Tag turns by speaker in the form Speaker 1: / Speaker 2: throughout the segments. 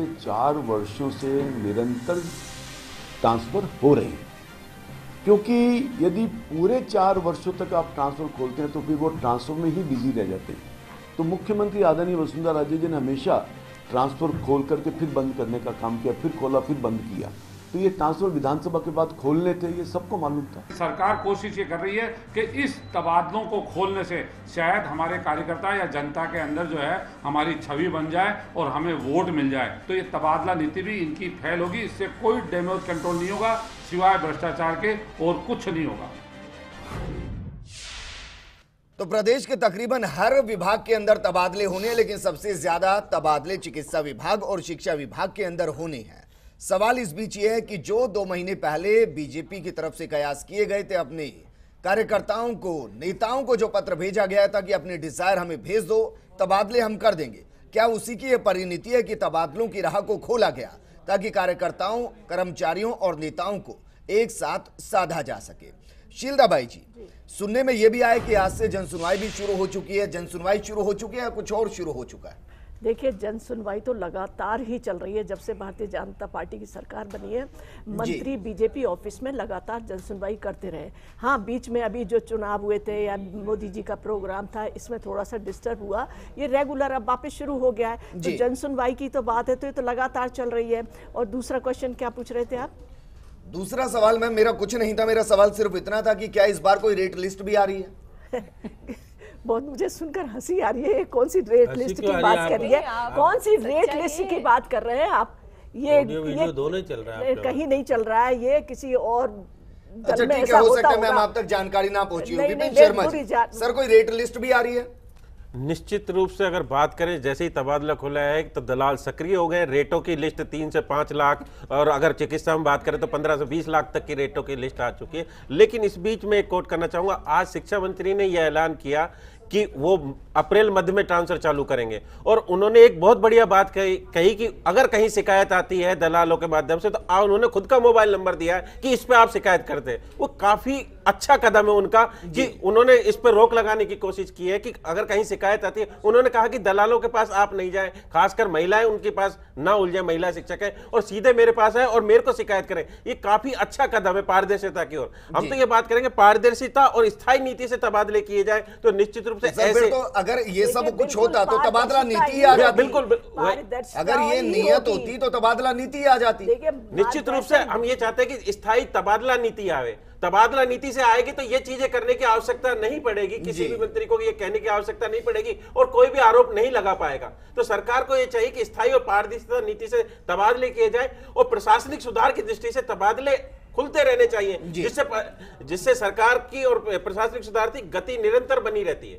Speaker 1: पिछले चार वर्षों से निरंतर ट्रांसफ़र हो रहे हैं। क्योंकि यदि पूरे चार वर्षों तक आप ट्रांसफ़र खोलते हैं तो फिर वो ट्रांसफ़र में ही बिज़ी रह जाते हैं। तो मुख्यमंत्री आदरणीय वसुंधरा राजे जी ने हमेशा ट्रांसफ़र खोल करके फिर बंद करने का काम किया, फिर खोला, फिर बंद किया। तो ये ट्रांसफ़र विधानसभा के बाद खोलने थे ये सबको मालूम था।
Speaker 2: सरकार कोशिश ये कर रही है कि इस तबादलों को खोलने से शायद हमारे कार्यकर्ता या जनता के अंदर जो है हमारी छवि बन जाए और हमें वोट मिल जाए। तो ये तबादला नीति भी इनकी फैल होगी इससे कोई डैमेज कंट्रोल नहीं होगा सिवाय भ्रष्टाचार के और कुछ नहीं होगा।
Speaker 3: तो प्रदेश के तकरीबन हर विभाग के अंदर तबादले होने हैं लेकिन सबसे ज़्यादा तबादले चिकित्सा विभाग और शिक्षा विभाग के अंदर होने हैं। सवाल इस बीच ये है कि जो दो महीने पहले बीजेपी की तरफ़ से कयास किए गए थे अपने कार्यकर्ताओं को नेताओं को जो पत्र भेजा गया था कि अपने डिज़ायर हमें भेज दो तबादले हम कर देंगे। क्या उसी की यह परिणति है कि तबादलों की राह को खोला गया ताकि कार्यकर्ताओं कर्मचारियों और नेताओं को एक साथ साधा जा सके? शीलदा भाई जी सुनने में यह भी आया कि आज से जनसुनवाई भी शुरू हो चुकी है। जनसुनवाई शुरू हो चुकी है या कुछ और शुरू हो चुका है?
Speaker 4: देखिए जन सुनवाई तो लगातार ही चल रही है जब से भारतीय जनता पार्टी की सरकार बनी है। मंत्री बीजेपी ऑफ़िस में लगातार जन सुनवाई करते रहे। हाँ बीच में अभी जो चुनाव हुए थे या मोदी जी का प्रोग्राम था इसमें थोड़ा सा डिस्टर्ब हुआ। ये रेगुलर अब वापस शुरू हो गया है। तो जन सुनवाई की तो बात है तो ये तो लगातार चल रही है। और दूसरा क्वेश्चन क्या पूछ रहे थे आप?
Speaker 3: दूसरा सवाल मैम मेरा कुछ नहीं था। मेरा सवाल सिर्फ़ इतना था कि क्या इस बार कोई रेट लिस्ट भी आ रही है?
Speaker 4: बहुत मुझे सुनकर हँसी आ रही है। कौन सी रेट लिस्ट की बात कर रही है? कौन सी रेट लिस्ट की बात कर रहे हैं आप? ये ये
Speaker 5: दोनों चल रहा है
Speaker 4: कहीं नहीं चल रहा है। ये किसी और
Speaker 3: अच्छा ठीक है हो सकता है मैम आप तक जानकारी ना पहुँची हो विपिन शर्मा जी सर कोई रेट लिस्ट भी आ रही है?
Speaker 5: निश्चित रूप से अगर बात करें जैसे ही तबादला खुला है तो दलाल सक्रिय हो गए। रेटों की लिस्ट तीन से पाँच लाख और अगर चिकित्सा में बात करें तो पंद्रह से बीस लाख तक की रेटों की लिस्ट आ चुकी है। लेकिन इस बीच में एक कोट करना चाहूँगा। आज शिक्षा मंत्री ने यह ऐलान किया कि वो अप्रैल मध्य में ट्रांसफ़र चालू करेंगे। और उन्होंने एक बहुत बढ़िया बात कही कही कि अगर कहीं शिकायत आती है दलालों के माध्यम से तो उन्होंने खुद का मोबाइल नंबर दिया कि इस पर आप शिकायत करते वो काफ़ी अच्छा कदम है उनका कि उन्होंने इस पर रोक लगाने की कोशिश की है कि अगर कहीं शिकायत आती है उन्होंने कहा कि दलालों के पास आप नहीं जाए खासकर महिलाएँ उनके पास ना उलझे महिला शिक्षक है और सीधे मेरे पास है और मेरे को शिकायत करें। ये काफ़ी अच्छा कदम है पारदर्शिता की ओर। हम तो ये बात करेंगे पारदर्शिता और स्थायी नीति से तबादले किए जाए तो निश्चित रूप से ऐसे
Speaker 3: तो अगर ये सब कुछ होता तो तबादला नीति आ जाती।
Speaker 5: बिल्कुल
Speaker 3: अगर ये नियत होती। तो तबादला नीति आ जाती।
Speaker 5: निश्चित रूप से हम ये चाहते हैं कि स्थायी तबादला नीति आवे। तबादला नीति से आएगी तो ये चीज़ें करने की आवश्यकता नहीं पड़ेगी। किसी भी मंत्री को ये कहने की आवश्यकता नहीं पड़ेगी और कोई भी आरोप नहीं लगा पाएगा। तो सरकार को ये चाहिए कि स्थायी और पारदर्शिता नीति से तबादले किए जाए और प्रशासनिक सुधार की दृष्टि से तबादले खुलते रहने चाहिए जिससे जिससे सरकार की और प्रशासनिक सुधार की गति निरंतर बनी रहती है।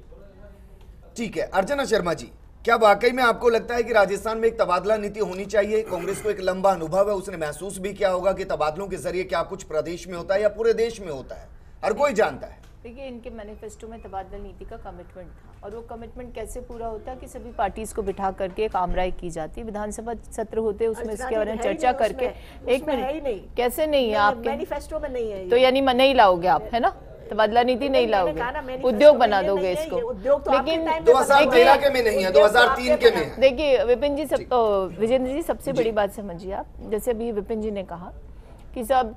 Speaker 3: ठीक है अर्चना शर्मा जी। क्या वाकई में आपको लगता है कि राजस्थान में एक तबादला नीति होनी चाहिए? कांग्रेस को एक लंबा अनुभव है उसने महसूस भी किया होगा कि तबादलों के ज़रिए क्या कुछ प्रदेश में होता है या पूरे देश में होता है। हर कोई जानता है।
Speaker 6: देखिए इनके मैनिफेस्टो में तबादला नीति का कमिटमेंट था और वो कमिटमेंट कैसे पूरा होता है कि सभी पार्टीज़ को बिठा करके एक आमराय की जाती है। विधानसभा सत्र होते उसमें इसके बारे में चर्चा करके। एक मिनट। कैसे नहीं है आपके?
Speaker 4: मैनिफेस्टो में नहीं है
Speaker 6: तो यानी नहीं लाओगे आप है ना? तबादला नीति नहीं लाओगे। उद्योग बना दोगे इसको।
Speaker 4: तो
Speaker 6: लेकिन
Speaker 3: दो हज़ार तेरह के में नहीं है दो हज़ार तीन के में
Speaker 6: देखिए विपिन जी सब विजेंद्र जी सबसे बड़ी बात समझिए आप। जैसे अभी विपिन जी ने कहा कि सब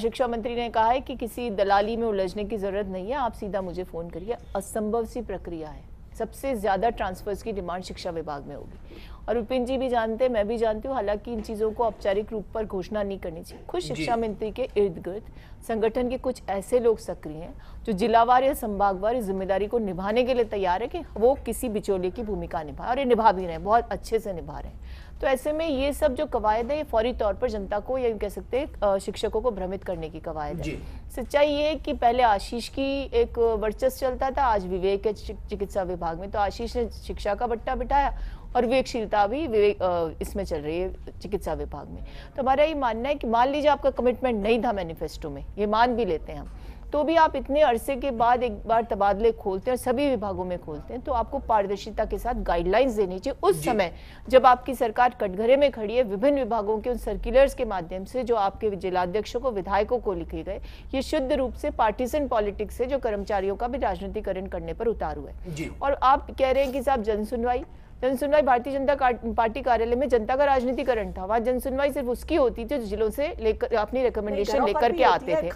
Speaker 6: शिक्षा मंत्री ने कहा है कि किसी दलाली में उलझने की ज़रूरत नहीं है आप सीधा मुझे फ़ोन करिए। असंभव सी प्रक्रिया है। सबसे ज़्यादा ट्रांसफर्स की डिमांड शिक्षा विभाग में होगी। और विपिन जी भी जानते हैं मैं भी जानती हूँ हालाँकि इन चीज़ों को औपचारिक रूप पर घोषणा नहीं करनी चाहिए। खुद शिक्षा मंत्री के इर्द गिर्द संगठन के कुछ ऐसे लोग सक्रिय हैं जो जिलावार या संभागवार इस ज़िम्मेदारी को निभाने के लिए तैयार है कि वो किसी बिचौलिए की भूमिका निभाए और ये निभा भी रहे हैं बहुत अच्छे से निभा रहे हैं। तो ऐसे में ये सब जो कवायद है ये फौरी तौर पर जनता को या कह सकते हैं शिक्षकों को भ्रमित करने की कवायद है। सच्चाई ये कि पहले आशीष की एक वर्चस्व चलता था आज विवेक है चिकित्सा विभाग में तो आशीष ने शिक्षा का बट्टा बिठाया और विवेकशीलता भी विवेक इसमें चल रही है चिकित्सा विभाग में। तो हमारा ये मानना है कि मान लीजिए आपका कमिटमेंट नहीं था मैनिफेस्टो में ये मान भी लेते हैं हम। तो भी आप इतने अरसे के बाद एक बार तबादले खोलते हैं और सभी विभागों में खोलते हैं तो आपको पारदर्शिता के साथ गाइडलाइंस देनी चाहिए। उस समय जब आपकी सरकार कटघरे में खड़ी है विभिन्न विभागों के उन सर्कुलर्स के माध्यम से जो आपके जिलाध्यक्षों को विधायकों को लिखे गए ये शुद्ध रूप से पार्टीजन पॉलिटिक्स से जो कर्मचारियों का भी राजनीतिकरण करने पर उतारू है। और आप कह रहे हैं कि साहब जन सुनवाई जन सुनवाई भारतीय जनता पार्टी कार्यालय में जनता का राजनीतिकरण था। वहाँ जन सुनवाई सिर्फ़ उसकी होती थी जिलों से लेकर अपनी रिकमेंडेशन लेकर के आते थे।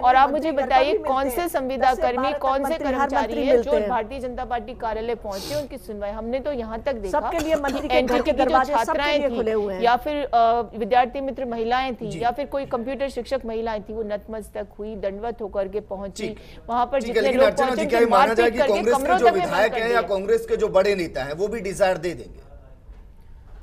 Speaker 6: और आप मुझे बताइए कौन से संविदा कर्मी कौन से कर्मचारी है जो भारतीय जनता पार्टी कार्यालय पहुँचे उनकी सुनवाई हमने तो यहाँ तक देखा। छात्राएँ थी या फिर विद्यार्थी मित्र महिलाएँ थी या फिर कोई कंप्यूटर शिक्षक महिलाएँ थी वो नतमस्तक हुई दंडवत होकर के पहुँची। वहाँ पर जितने लोग पहुँचे
Speaker 3: माना जाए कांग्रेस के जो विधायक हैं या कांग्रेस के जो बड़े नेता है वो भी डिज़ायर दे देंगे।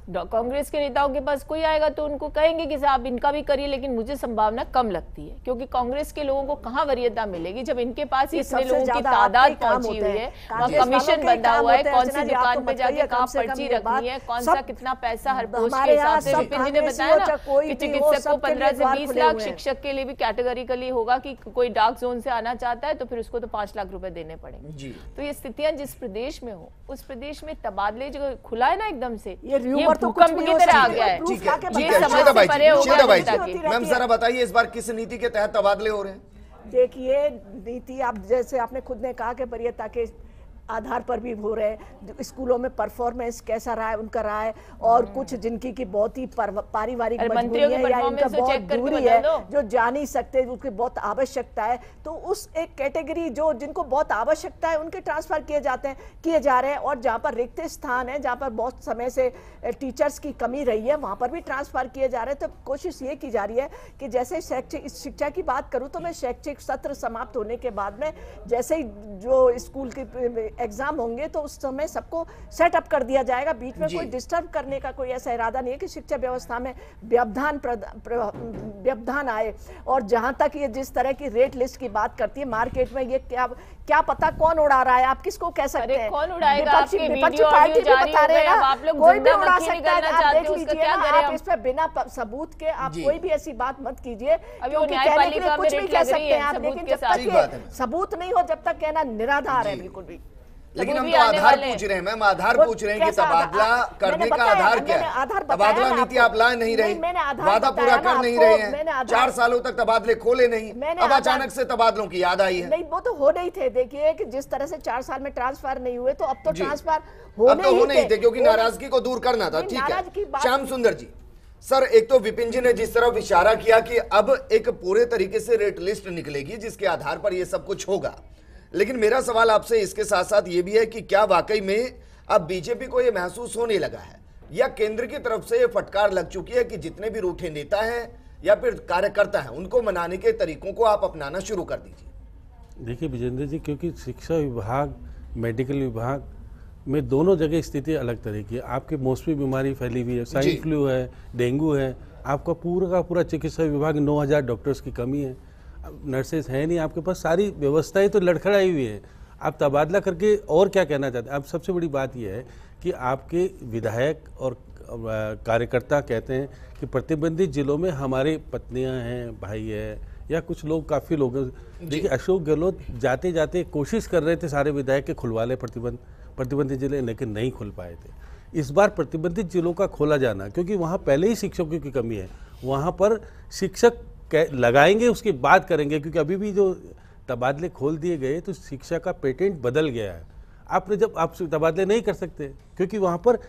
Speaker 6: कांग्रेस के नेताओं के पास कोई आएगा तो उनको कहेंगे कि साहब इनका भी करिए लेकिन मुझे संभावना कम लगती है क्योंकि कांग्रेस के लोगों को कहाँ वरीयता मिलेगी जब इनके पास ही इतने लोगों की तादाद पहुँची हुई है। वहाँ कमीशन बंधा हुआ है कौन सी दुकान पे जाके कहाँ पर्ची रखनी है कौन सा कितना पैसा हर पोस्ट के हिसाब से विपिन जी ने बताया ना कि चिकित्सक को पंद्रह से बीस लाख शिक्षक के लिए भी कैटेगरिकली होगा की कोई डार्क जोन से आना चाहता है तो फिर उसको तो पाँच लाख रुपए देने पड़ेंगे। तो ये स्थितियाँ जिस प्रदेश में हो उस प्रदेश में तबादले जो खुला है ना एकदम से ये
Speaker 4: तो भूकंप की तरह आ गया है।
Speaker 3: ठीक है मैम जरा बताइए इस बार किस नीति के तहत तबादले हो रहे हैं?
Speaker 4: देखिए नीति आप जैसे आपने खुद ने कहा कि वरीयता के आधार पर भी हो रहे हैं। स्कूलों में परफॉर्मेंस कैसा रहा है उनका रहा है और कुछ जिनकी की बहुत ही पारिवारिक मजबूरी है या इनका बहुत दूरी है जो जा नहीं सकते उनकी बहुत आवश्यकता है। तो उस एक कैटेगरी जो जिनको बहुत आवश्यकता है उनके ट्रांसफ़र किए जाते हैं किए जा रहे हैं और जहाँ पर रिक्त स्थान है जहाँ पर बहुत समय से टीचर्स की कमी रही है वहाँ पर भी ट्रांसफ़र किए जा रहे हैं। तो कोशिश ये की जा रही है कि जैसे शैक्षिक शिक्षा की बात करूँ तो मैं शैक्षिक सत्र समाप्त होने के बाद में जैसे ही जो स्कूल की एग्ज़ाम होंगे तो उस समय सबको सेटअप कर दिया जाएगा। बीच में कोई डिस्टर्ब करने का कोई ऐसा इरादा नहीं है कि शिक्षा व्यवस्था में व्यवधान व्यवधान आए। और जहाँ तक ये जिस तरह की रेट लिस्ट की बात करती है मार्केट में ये क्या क्या पता कौन उड़ा रहा है? आप किसको कह सकते हैं?
Speaker 6: कौन उड़ाएगा? आपकी पार्टी भी बता रहे हैं कोई भी उड़ा सकता है आप देख लीजिए
Speaker 4: आप इस पर बिना सबूत के आप कोई भी ऐसी बात मत कीजिए क्योंकि कहने के लिए कुछ भी कह सकते हैं आप लेकिन जब तक सबूत नहीं हो जब तक कहना निराधार है बिल्कुल भी।
Speaker 3: लेकिन हम तो आधार पूछ रहे हैं मैम आधार पूछ रहे हैं कि तबादला करने का आधार क्या? है तबादला नीति आप ला नहीं रही। वादा पूरा कर नहीं रहे हैं। चार सालों तक तबादले खोले नहीं। अब अचानक से तबादलों की याद आई है।
Speaker 4: नहीं वो तो हो नहीं थे। देखिए कि जिस तरह से चार साल में ट्रांसफ़र नहीं हुए तो अब तो ट्रांसफ़र
Speaker 3: अब तो हो नहीं थे। क्योंकि नाराज़गी को दूर करना था ठीक है। श्याम सुंदर जी सर एक तो विपिन जी ने जिस तरफ़ इशारा किया कि अब एक पूरे तरीके से रेट लिस्ट निकलेगी जिसके आधार पर यह सब कुछ होगा। लेकिन मेरा सवाल आपसे इसके साथ साथ ये भी है कि क्या वाकई में अब बीजेपी को ये महसूस होने लगा है? या केंद्र की तरफ़ से ये फटकार लग चुकी है कि जितने भी रूठे नेता हैं या फिर कार्यकर्ता हैं उनको मनाने के तरीकों को आप अपनाना शुरू कर दीजिए।
Speaker 7: देखिए विजेंद्र जी क्योंकि शिक्षा विभाग मेडिकल विभाग में दोनों जगह स्थिति अलग तरह की है। आपकी मौसमी बीमारी फैली हुई है स्वाइन फ्लू है डेंगू है आपका पूरा का पूरा चिकित्सा विभाग 9000 डॉक्टर्स की कमी है। नर्सेज हैं नहीं आपके पास सारी व्यवस्थाएँ तो लड़खड़ाई हुई है। आप तबादला करके और क्या कहना चाहते हैं? अब सबसे बड़ी बात यह है कि आपके विधायक और कार्यकर्ता कहते हैं कि प्रतिबंधित जिलों में हमारे पत्नियाँ हैं भाई है या कुछ लोग काफ़ी लोग देखिए अशोक गहलोत जाते जाते कोशिश कर रहे थे सारे विधायक के खुलवा लें प्रतिबंध प्रतिबंधित ज़िले लेकिन नहीं खुल पाए थे। इस बार प्रतिबंधित जिलों का खोला जाना क्योंकि वहाँ पहले ही शिक्षकों की कमी है। वहाँ पर शिक्षक लगाएँगे, उसके बाद करेंगे, क्योंकि अभी भी जो तबादले खोल दिए गए तो शिक्षा का पेटेंट बदल गया है। आपने जब, आप तबादले नहीं कर सकते, क्योंकि वहाँ पर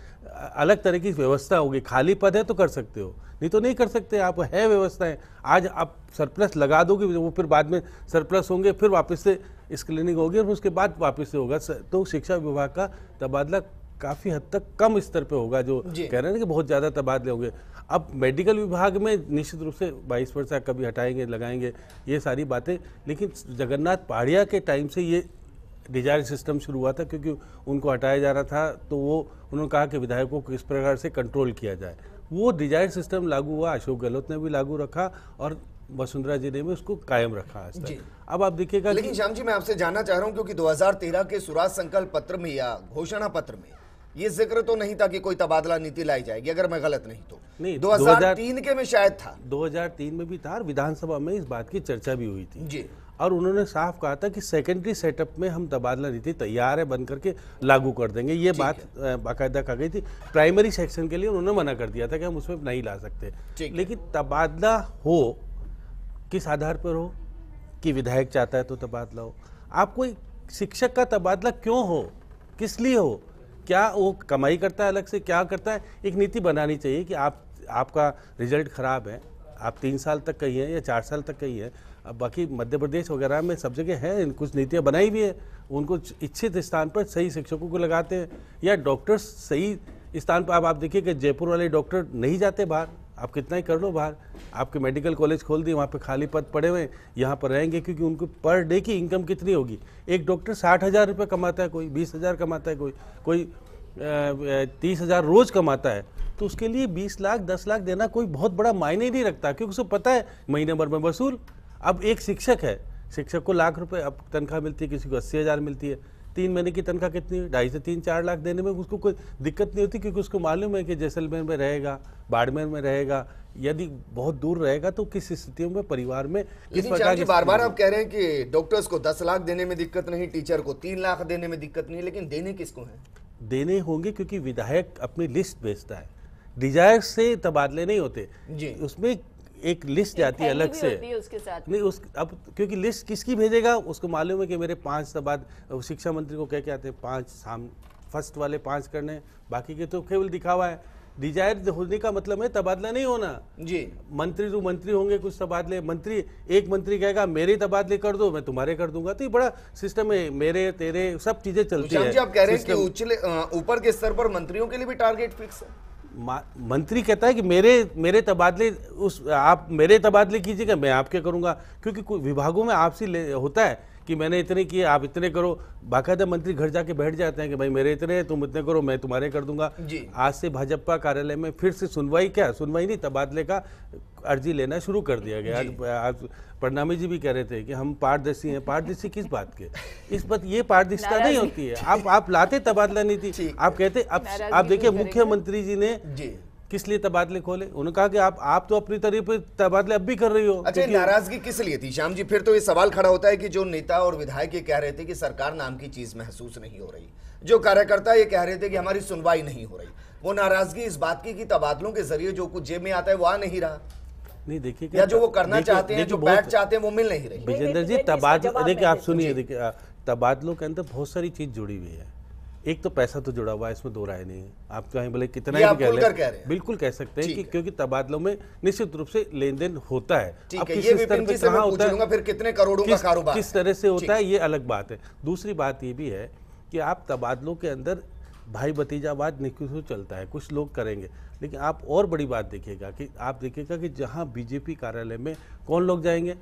Speaker 7: अलग तरह की व्यवस्था होगी। खाली पद है तो कर सकते हो, नहीं तो नहीं कर सकते। आप है व्यवस्थाएँ। आज आप सरप्लस लगा दोगे, वो फिर बाद में सरप्लस होंगे, फिर वापस से स्क्रीनिंग होगी और उसके बाद वापस से होगा। तो शिक्षा विभाग का तबादला काफ़ी हद तक कम स्तर पे होगा जो कह रहे हैं कि बहुत ज़्यादा तबादले होंगे। अब मेडिकल विभाग में निश्चित रूप से बाईस वर्षा कभी हटाएँगे लगाएँगे ये सारी बातें लेकिन जगन्नाथ पहाड़िया के टाइम से ये डिज़ायर सिस्टम शुरू हुआ था क्योंकि उनको हटाया जा रहा था तो वो उन्होंने कहा कि विधायकों को किस प्रकार से कंट्रोल किया जाए। वो डिज़ायर सिस्टम लागू हुआ अशोक गहलोत ने भी लागू रखा और वसुंधरा जी ने भी उसको कायम रखा आज तक। अब आप देखिएगा
Speaker 3: लेकिन श्याम जी मैं आपसे जानना चाह रहा हूँ क्योंकि 2013 के सुराज संकल्प पत्र में या घोषणा पत्र में ये ज़िक्र तो नहीं था कि कोई तबादला नीति लाई जाएगी अगर मैं गलत नहीं तो। नहीं 2003 के में शायद था।
Speaker 7: 2003 में भी था और विधानसभा में इस बात की चर्चा भी हुई थी। जी। और उन्होंने साफ़ कहा था कि सेकेंडरी सेटअप में हम तबादला नीति तैयार है बन करके लागू कर देंगे। ये बात बाकायदा कहा गई थी। प्राइमरी सेक्शन के लिए उन्होंने मना कर दिया था कि हम उसमें नहीं ला सकते। लेकिन तबादला हो किस आधार पर हो? कि विधायक चाहता है तो तबादला हो। आप कोई शिक्षक का तबादला क्यों हो? किस लिए हो? क्या वो कमाई करता है अलग से, क्या करता है? एक नीति बनानी चाहिए कि आप, आपका रिज़ल्ट खराब है, आप तीन साल तक कही है या चार साल तक कही है, अब बाकी मध्य प्रदेश वगैरह में सब जगह हैं कुछ नीतियाँ बनाई भी है उनको इच्छित स्थान पर सही शिक्षकों को लगाते हैं, या डॉक्टर्स सही स्थान पर, अब आप देखिए कि जयपुर वाले डॉक्टर नहीं जाते बाहर। आप कितना ही कर लो बाहर। आपके मेडिकल कॉलेज खोल दिए, वहाँ पे खाली पद पड़े हुए यहाँ पर रहेंगे क्योंकि उनको पर डे की इनकम कितनी होगी? एक डॉक्टर साठ हज़ार रुपये कमाता है, कोई बीस हज़ार कमाता है, कोई कोई तीस हज़ार रोज़ कमाता है। तो उसके लिए बीस लाख, दस लाख देना कोई बहुत बड़ा मायने नहीं रखता, क्योंकि उसको पता है, महीने भर में वसूल। अब एक शिक्षक है, शिक्षक को लाख रुपये अब तनख्वाह मिलती है, किसी को अस्सी हज़ार मिलती है तीन महीने की तनख्वाह कितनी है ढाई से तीन चार लाख देने में उसको कोई दिक्कत नहीं होती क्योंकि उसको मालूम है कि जैसलमेर में रहेगा बाड़मेर में रहेगा। यदि बहुत दूर रहेगा तो किस स्थितियों में परिवार में किस
Speaker 3: प्रकार की बार बार आप कह रहे हैं कि डॉक्टर्स को दस लाख देने में दिक्कत नहीं टीचर को तीन लाख देने में दिक्कत नहीं लेकिन देने किसको है?
Speaker 7: देने होंगे क्योंकि विधायक अपनी लिस्ट भेजता है। डिज़ायर से तबादले नहीं होते। जी। उसमें एक लिस्ट जाती है अलग से।
Speaker 6: उसके साथ।
Speaker 7: नहीं उस अब क्योंकि लिस्ट किसकी भेजेगा? उसको मालूम है कि मेरे पाँच तबाद शिक्षा मंत्री को कह के आते हैं पाँच साम फ़र्स्ट वाले पाँच करने बाकी के तो केवल दिखावा है। डिज़ायर होने का मतलब है तबादला नहीं होना।
Speaker 3: जी।
Speaker 7: मंत्री तो मंत्री होंगे कुछ तबादले मंत्री एक मंत्री कहेगा मेरे तबादले कर दो मैं तुम्हारे कर दूँगा। तो ये बड़ा सिस्टम है मेरे तेरे सब चीज़ें चलती
Speaker 3: है आप कह रहे हैं कि ऊपर के स्तर पर मंत्रियों के लिए भी टारगेट फिक्स है।
Speaker 7: मंत्री कहता है कि मेरे मेरे तबादले, उस, आप मेरे तबादले कीजिएगा, मैं आपके करूँगा, क्योंकि विभागों में आपसी होता है। कि मैंने इतने किए आप इतने करो। बाकायदा मंत्री घर जाके बैठ जाते हैं कि भाई मेरे इतने तुम इतने करो मैं तुम्हारे कर दूँगा। आज से भाजपा कार्यालय में फिर से सुनवाई क्या? सुनवाई नहीं तबादले का अर्जी लेना शुरू कर दिया गया। आज आज प्रणामी जी भी कह रहे थे कि हम पारदर्शी हैं। पारदर्शी किस बात के? इस बात ये पारदर्शिता नहीं होती है। आप आप लाते तबादला नीति। आप कहते अब आप देखिए मुख्यमंत्री जी ने किस लिए तबादले खोले? उन्होंने कहा कि आप आप तो अपनी तरह पर तबादले अब भी कर रही हो
Speaker 3: अच्छा नाराज़गी किस लिए थी? श्याम जी फिर तो ये सवाल खड़ा होता है कि जो नेता और विधायक ये कह रहे थे कि सरकार नाम की चीज़ महसूस नहीं हो रही जो कार्यकर्ता ये कह रहे थे कि हमारी सुनवाई नहीं हो रही वो नाराज़गी इस बात की कि तबादलों के ज़रिए जो कुछ जेब में आता है वो आ नहीं रहा।
Speaker 7: नहीं देखिए
Speaker 3: या जो वो करना चाहते हैं जो बैठ चाहते हैं वो मिल नहीं रही।
Speaker 7: विजेंद्र जी तबादला देखिए आप सुनिए देखिए तबादलों के अंदर बहुत सारी चीज़ जुड़ी हुई है। एक तो पैसा तो जुड़ा हुआ है इसमें दो राय नहीं है। आप चाहे बोले कितना ही
Speaker 3: कह, हैं।
Speaker 7: बिल्कुल कह सकते हैं कि क्योंकि तबादलों में निश्चित रूप से लेन देन होता है।
Speaker 3: अब किस स्तर पे कहाँ होता है? फिर कितने करोड़ों का कारोबार
Speaker 7: किस तरह से होता है ये अलग बात है। दूसरी बात ये भी है कि आप तबादलों के अंदर भाई भतीजावाद निश्चित चलता है कुछ लोग करेंगे। लेकिन आप और बड़ी बात देखिएगा कि आप देखिएगा कि जहाँ बीजेपी कार्यालय में कौन लोग जाएँगे?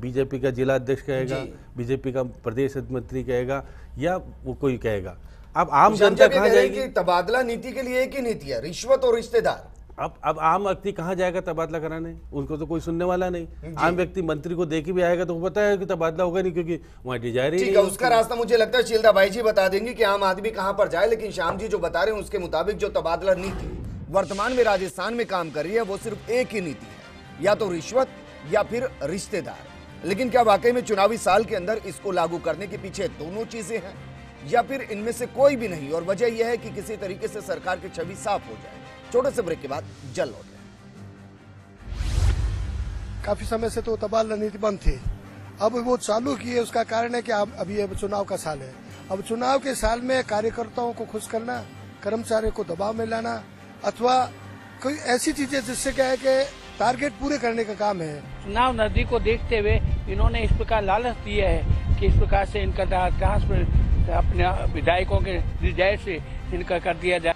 Speaker 7: बीजेपी का जिला अध्यक्ष कहेगा बीजेपी का प्रदेश मंत्री कहेगा या वो कोई कहेगा। अब आम जनता कहाँ जाएगी?
Speaker 3: तबादला नीति के लिए एक ही नीति है रिश्वत और रिश्तेदार।
Speaker 7: अब अब आम व्यक्ति कहाँ जाएगा तबादला कराने? उनको तो कोई सुनने वाला नहीं। आम व्यक्ति मंत्री को देख भी आएगा तो पता है कि तबादला होगा नहीं क्योंकि वहाँ डिज़ायर ही
Speaker 3: नहीं उसका रास्ता मुझे लगता है शीलदा भाई जी बता देंगे कि आम आदमी कहाँ पर जाए लेकिन श्याम जी जो बता रहे हैं उसके मुताबिक जो तबादला नीति वर्तमान में राजस्थान में काम कर रही है वो सिर्फ़ एक ही नीति है। या तो रिश्वत या फिर रिश्तेदार। लेकिन क्या वाकई में चुनावी साल के अंदर इसको लागू करने के पीछे दोनों चीज़ें हैं? या फिर इनमें से कोई भी नहीं। और वजह यह है कि किसी तरीके से सरकार की छवि साफ़ हो जाए। छोटे से ब्रेक के बाद जल लौट
Speaker 8: काफ़ी समय से तो तबादला रणनीति बंद थी। अब वो चालू की है उसका कारण है कि अब अभी अब चुनाव का साल है। अब चुनाव के साल में कार्यकर्ताओं को खुश करना कर्मचारियों को दबाव में लाना अथवा कोई ऐसी चीज़ें जिससे क्या है कि टारगेट पूरे करने का काम है।
Speaker 9: चुनाव नज़दीक को देखते हुए इन्होंने इस प्रकार लालच दिया है कि इस प्रकार से इनका ट्रांसफ़र अपने विधायकों के विजय से इनका कर दिया जाए।